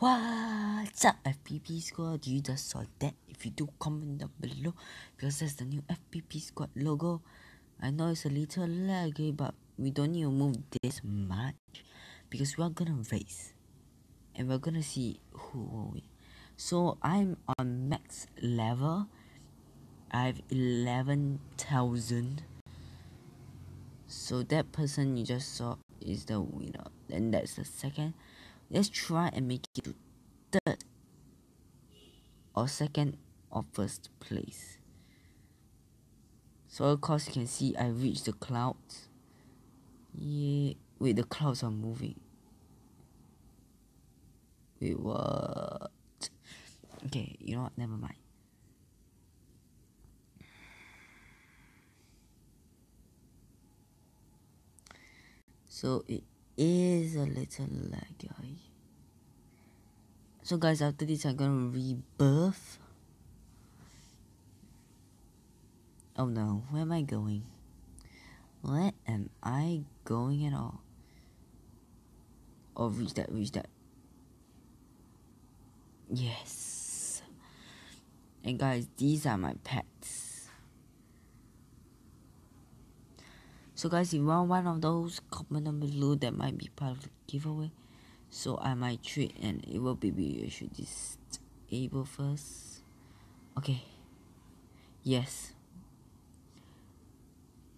What's up, FBP Squad? You just saw that. If you do, comment down below because that's the new FBP Squad logo. I know it's a little laggy, but we don't need to move this much because we're gonna race and we're gonna see who will win. So I'm on max level. I have 11,000. So that person you just saw is the winner. And that's the second. Let's try and make it to third or second or first place. So of course you can see I reached the clouds. Yeah, wait, the clouds are moving. Wait, what? Okay, you know what? Never mind. So it is a little laggy. So guys, after this I'm gonna rebirth. Oh no, where am I going? Where am I going at all? Oh, reach that, reach that. Yes. And guys, these are my pets. So guys, if you want one of those, comment down below. That might be part of the giveaway. So I might trade and it will be you should disable first. Okay. Yes.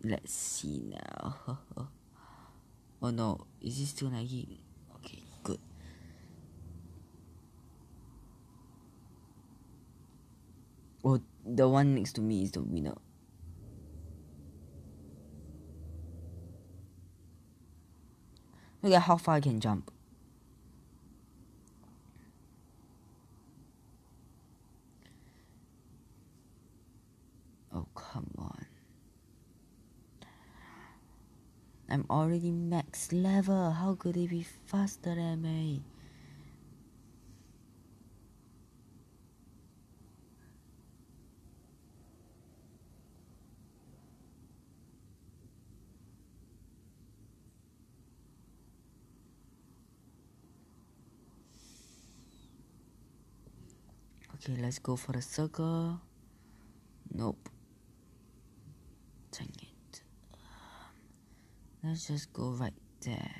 Let's see now. oh no, is this still lagging? Okay, good. Oh, the one next to me is the winner. Look at how far I can jump. Oh, come on. I'm already max level. How could it be faster than me? Okay, let's go for a circle. Nope. Dang it. Um, let's just go right there.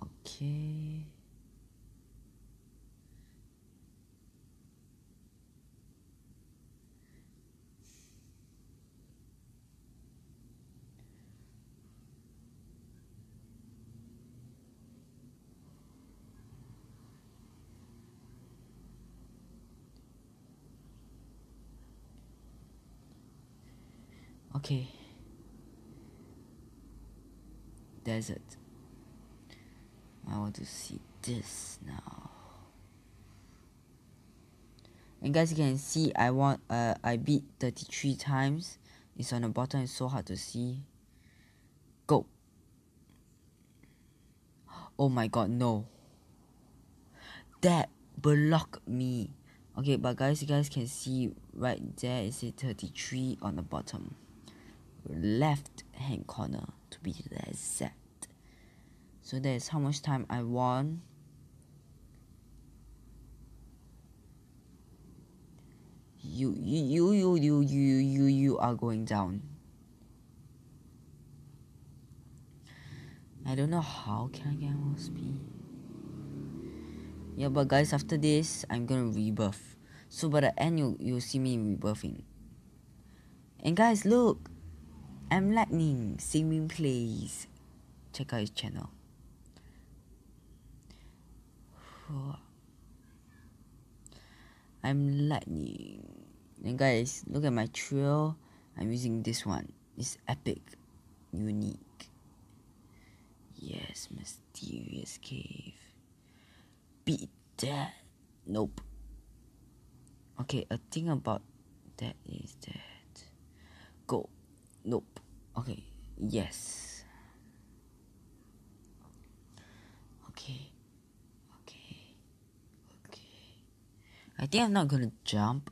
Okay. Okay. Desert. I want to see this now. And guys, you can see I want uh I beat 33 times. It's on the bottom. It's so hard to see. Go. Oh my god, no. That blocked me. Okay, but guys, you guys can see right there. is a 33 on the bottom left hand corner to be the exact. So that is how much time I won. You you you you you you you are going down. I don't know how can I get more speed. Yeah, but guys, after this, I'm gonna rebirth. So by the end, you you'll see me rebirthing. And guys, look, I'm Lightning Singing Plays. Check out his channel. I'm Lightning. And guys, look at my trail. I'm using this one. It's epic. Unique. Yes, mysterious cave. Beat that. Nope. Okay, a thing about that is that. Nope. Okay. Yes. Okay. Okay. Okay. I think I'm not gonna jump.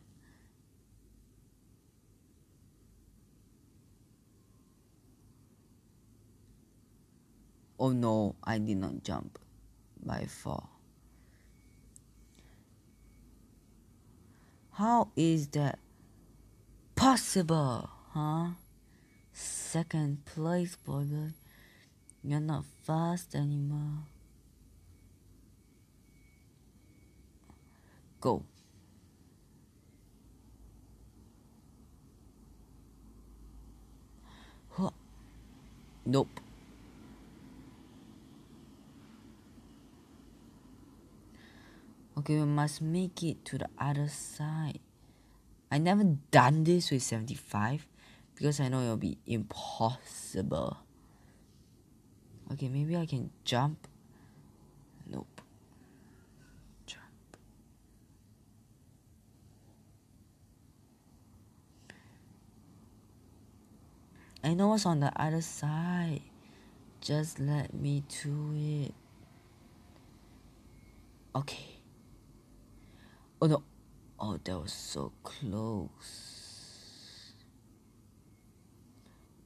Oh no, I did not jump by far. How is that possible, huh? Second place, boy. You're not fast anymore. Go. Huh. Nope. Okay, we must make it to the other side. I never done this with 75 because I know it'll be impossible. Okay, maybe I can jump. Nope. Jump. I know what's on the other side. Just let me do it. Okay. Oh no. Oh, that was so close.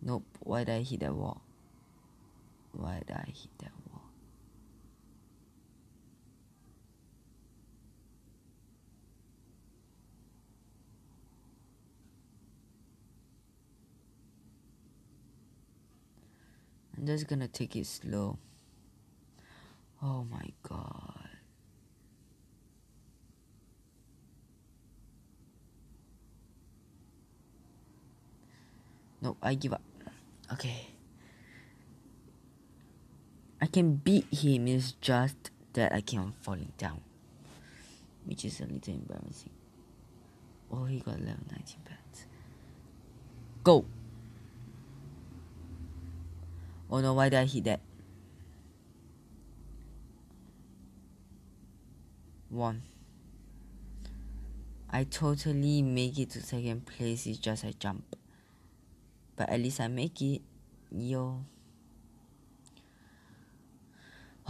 Nope. Why did I hit that wall? Why did I hit that wall? I'm just gonna take it slow. Oh my god. No, I give up. Okay. I can beat him, it's just that I keep on falling down. Which is a little embarrassing. Oh, he got level 19 pets. Go! Oh no, why did I hit that? One. I totally make it to second place, it's just I jump. But at least I make it. Yo.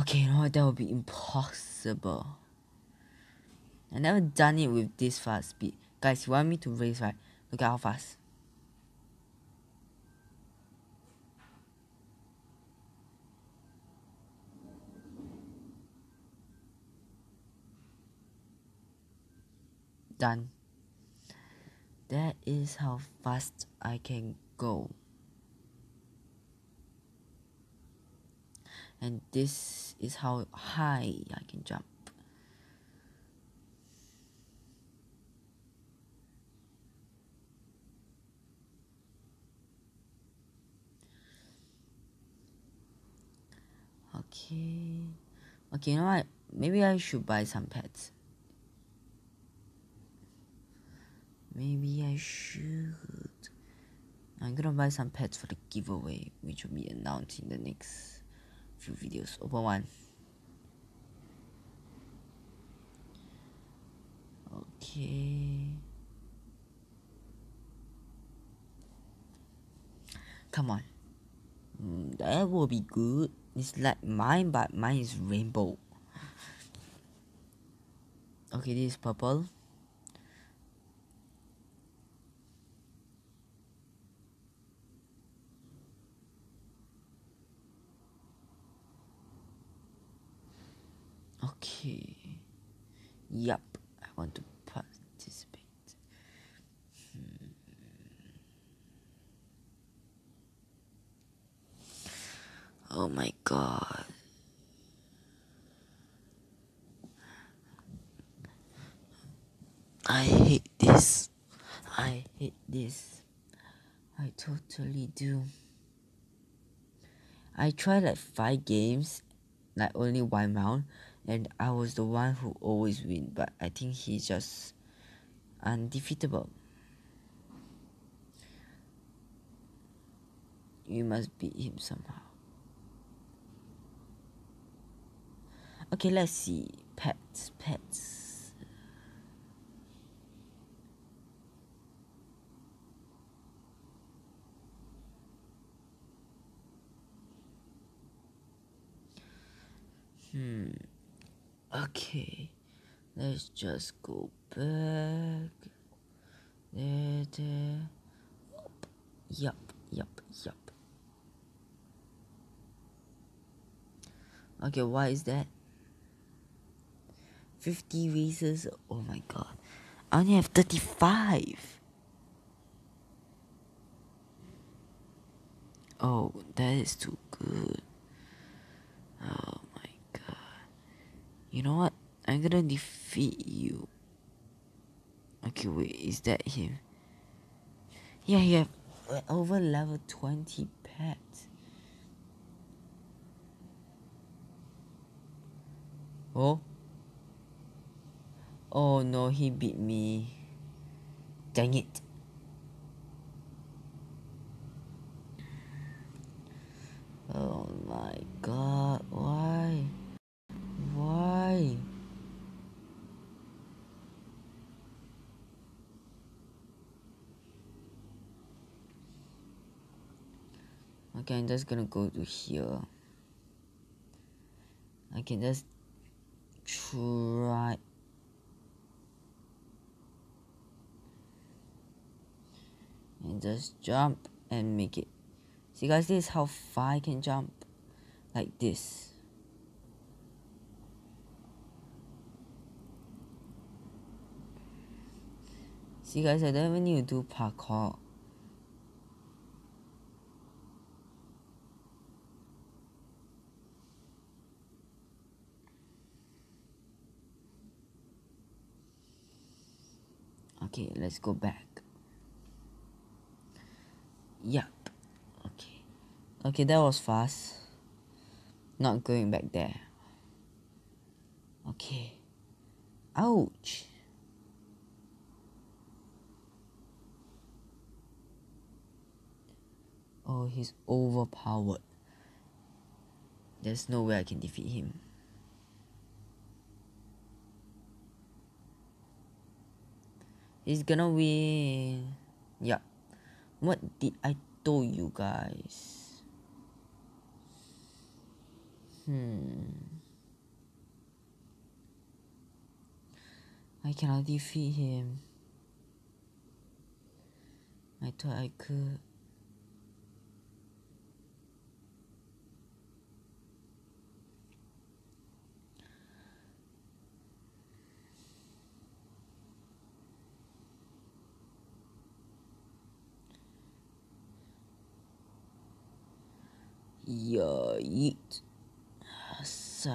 Okay, what? That would be impossible. I never done it with this fast speed. Guys, you want me to race, right? Look at how fast. Done. That is how fast I can go. and this is how high I can jump. Okay. Okay, you know what? Maybe I should buy some pets. Maybe I should. I'm gonna buy some pets for the giveaway, which will be announced in the next few videos. Open one. Okay. Come on. Mm, that will be good. It's like mine, but mine is rainbow. Okay, this is purple. Okay. Yup, I want to participate. Hmm. Oh my god. I hate this. I hate this. I totally do. I tried like five games, like only one round, and I was the one who always win, but I think he's just undefeatable. You must beat him somehow. Okay, let's see. Pets, pets. Hmm. Okay, let's just go back. There, there. Yup, yup, yup. Okay, why is that? 50 races? Oh my god. I only have 35. Oh, that is too good. Oh. You know what? I'm gonna defeat you. Okay, wait, is that him? Yeah, yeah, over level 20 pets. Oh? Oh no, he beat me. Dang it. Oh my god, why? Why? Okay, I'm just gonna go to here. I can just try. And just jump and make it. See guys this is how far I can jump. Like this. See guys I don't even need to do parkour okay let's go back Yep. Okay. Okay, that was fast. Not going back there. Okay. Ouch. Oh, he's overpowered. There's no way I can defeat him. He's gonna win. Yeah. What did I told you guys? Hmm. I cannot defeat him. I thought I could. Yeah, yeet. Sa.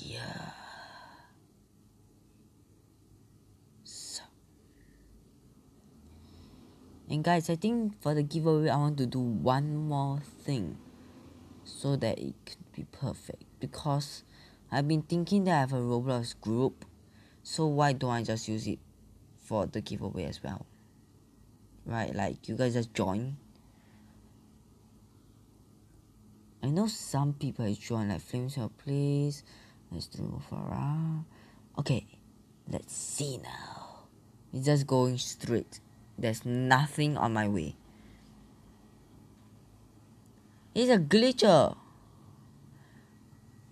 Yeah. So. And guys, I think for the giveaway, I want to do one more thing so that it could be perfect because I've been thinking that I have a Roblox group so why don't I just use it for the giveaway as well right like you guys just join I know some people have joined like Flames Your Place. Let's do around. Okay, let's see now. It's just going straight. There's nothing on my way. It's a glitcher.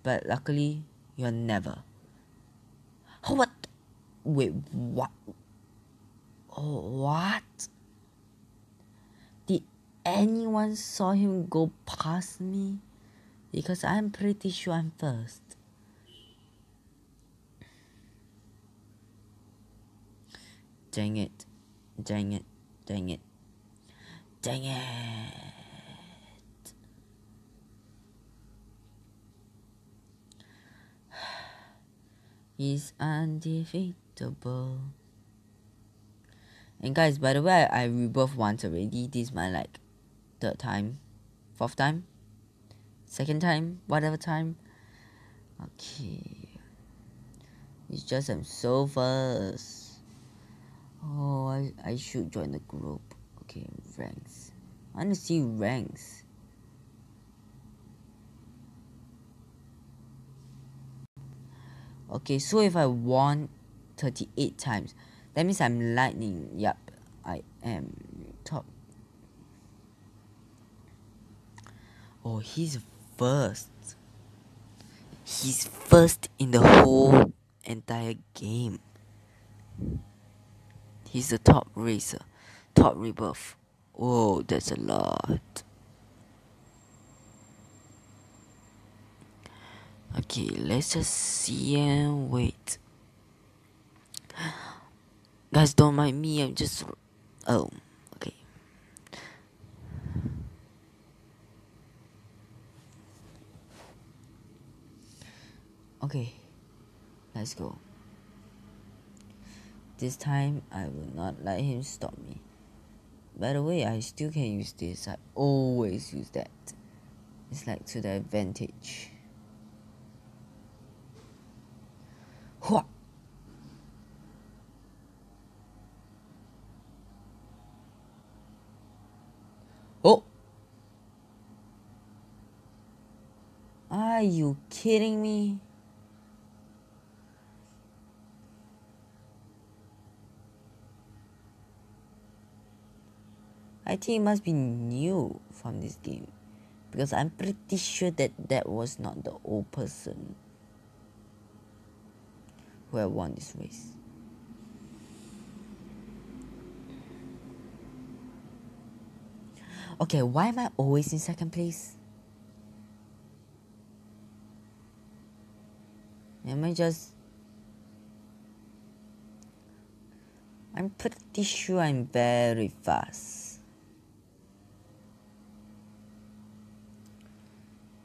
But luckily, you're never. What? Wait, what? Oh, what? Did anyone saw him go past me? Because I'm pretty sure I'm first. Dang it. Dang it. Dang it. Dang it. He's undefeatable. And guys, by the way, I rebirth once already. This is my like third time, fourth time, second time, whatever time. Okay. It's just I'm so fast. Oh, I, I should join the group. Okay, ranks. I want to see ranks. Okay, so if I won 38 times, that means I'm lightning. Yep, I am top Oh, he's first. He's first in the whole entire game. He's the top racer, top rebirth. Oh, that's a lot. Okay, let's just see and wait. Guys, don't mind me, I'm just. Oh, okay. Okay, let's go. This time, I will not let him stop me. By the way, I still can use this. I always use that. It's like to the advantage. Hua! Oh! Are you kidding me? I think it must be new from this game because I'm pretty sure that that was not the old person who had won this race. Okay, why am I always in second place? Am I just... I'm pretty sure I'm very fast.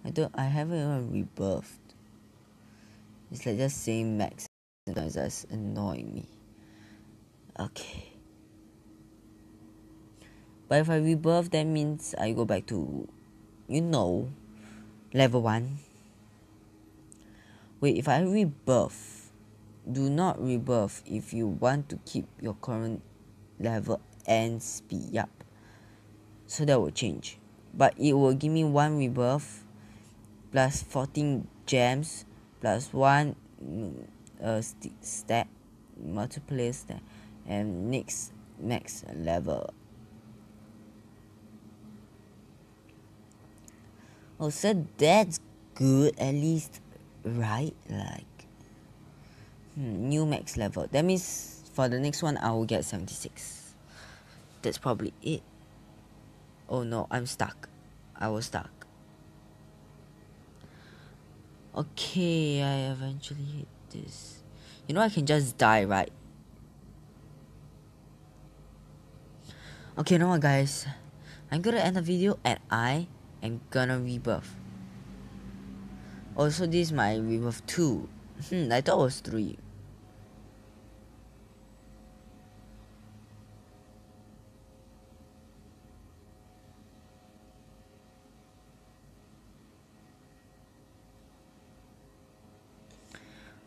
I don't I haven't even rebirthed. It's like just saying max sometimes that's annoying me. Okay. But if I rebirth that means I go back to you know level one. Wait if I rebirth do not rebirth if you want to keep your current level and speed up. so that will change but it will give me one rebirth plus 14 gems plus one mm, uh, st stat multiplier stat and next max level. Oh so that's good at least right? Like hmm, new max level. That means for the next one I will get 76 that's probably it. Oh no I'm stuck. I was stuck Okay, I eventually hit this. You know I can just die, right? Okay, you know what guys? I'm gonna end the video and I am gonna rebirth. Also, this is my rebirth 2. Hmm, I thought it was 3.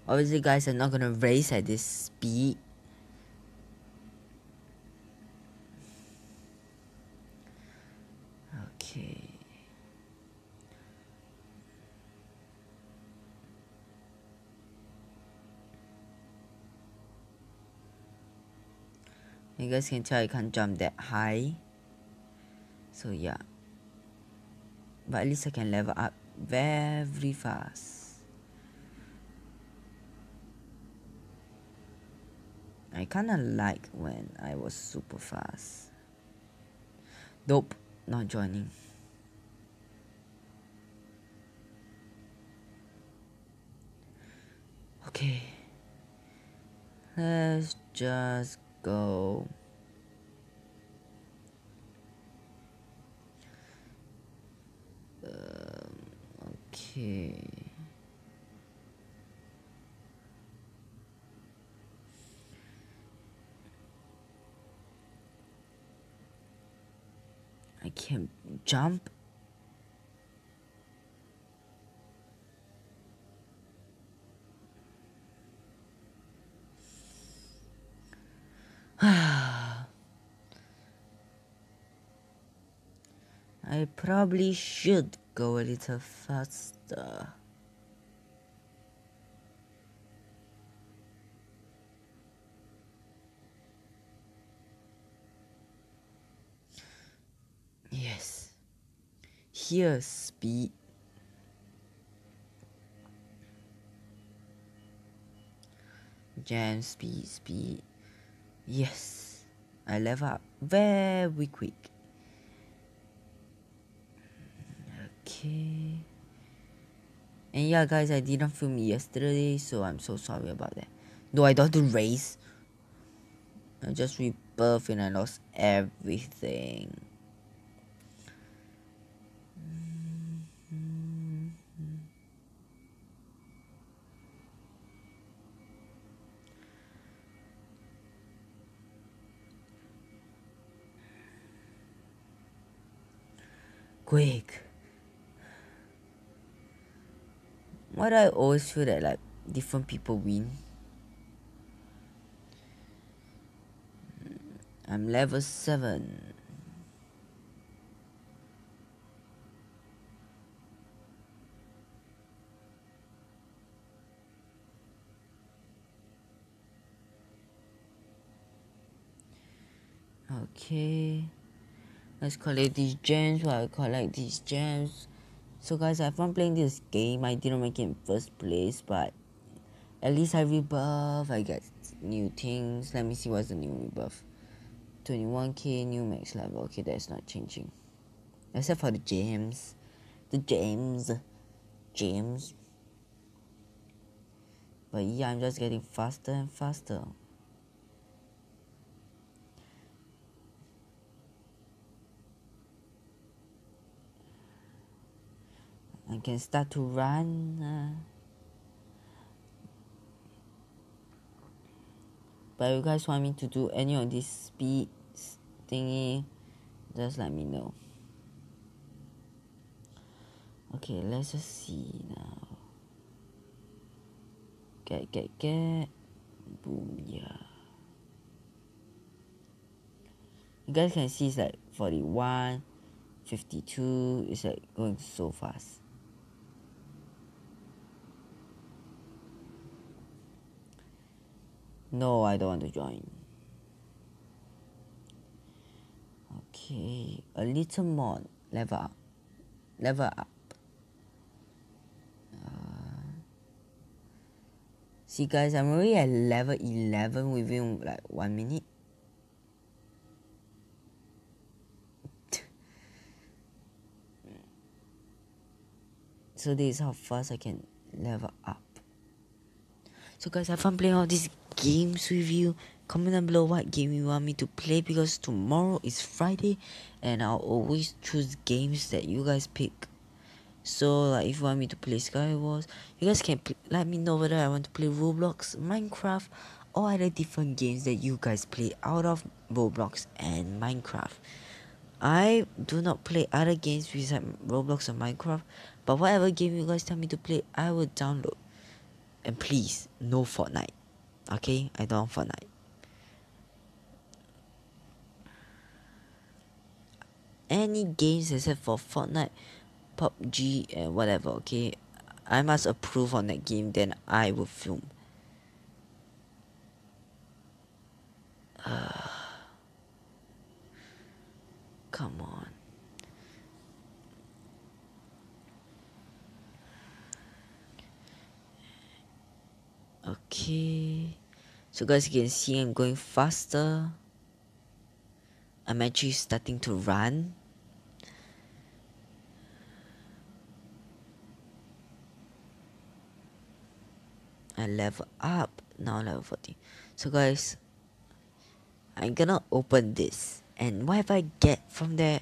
Obviously guys I'm not gonna race at this speed. Okay. You guys can tell I can't jump that high. So yeah. But at least I can level up very fast. I kinda like when I was super fast. Nope, not joining. Okay. Let's just go. Um, okay. Can jump. I probably should go a little faster. Yes. Here, speed. Jam speed, speed. Yes. I level up very quick. Okay. And yeah, guys, I didn't film yesterday, so I'm so sorry about that. Though I don't do race. I just rebirth and I lost everything. Quick. Why do I always feel that like different people win? Hmm, I'm level 7. Okay. Let's collect these gems while I collect these gems. So guys, I fun playing this game. I didn't make it in first place, but at least I rebirth. I get new things. Let me see what's the new rebirth. 21k new max level. Okay, that's not changing. Except for the gems. The gems. Gems. But yeah, I'm just getting faster and faster. I can start to run. Uh, but you guys want me to do any of this speed thingy, just let me know. Okay, let's just see now. Get, get, get. Boom, yeah. You guys can see it's like 41, 52, it's like going so fast. No, I don't want to join. Okay, a little more level up. Level up. Uh, see guys, I'm already at level 11 within like one minute. so this is how fast I can level up. So guys, have fun playing all these games with you. Comment down below what game you want me to play because tomorrow is Friday and I'll always choose games that you guys pick. So like if you want me to play Skywars, you guys can let me know whether I want to play Roblox, Minecraft, or other different games that you guys play out of Roblox and Minecraft. I do not play other games besides Roblox and Minecraft, but whatever game you guys tell me to play, I will download. And please, no Fortnite. Okay, I don't want Fortnite. Any games except for Fortnite, PUBG, and whatever, okay? I must approve on that game, then I will film. Uh, come on. Okay. So guys you can see I'm going faster. I'm actually starting to run. I level up. Now level 40 so guys I'm gonna open this. And whatever I get from there?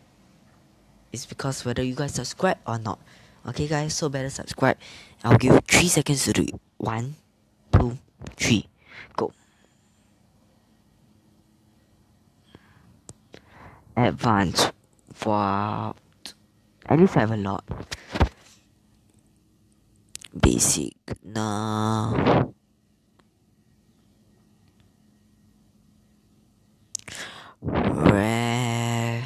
Is because whether you guys subscribe or not. Okay guys so better subscribe. I'll give you 3 seconds to do it. 1 two, three, go. Advance. Wow. At least I have a lot. Basic. No. Rare.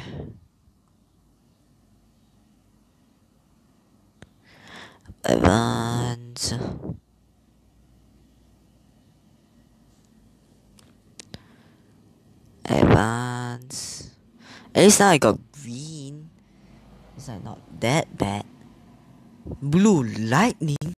Advanced. Advance. At least now I got green. It's like not that bad. Blue lightning.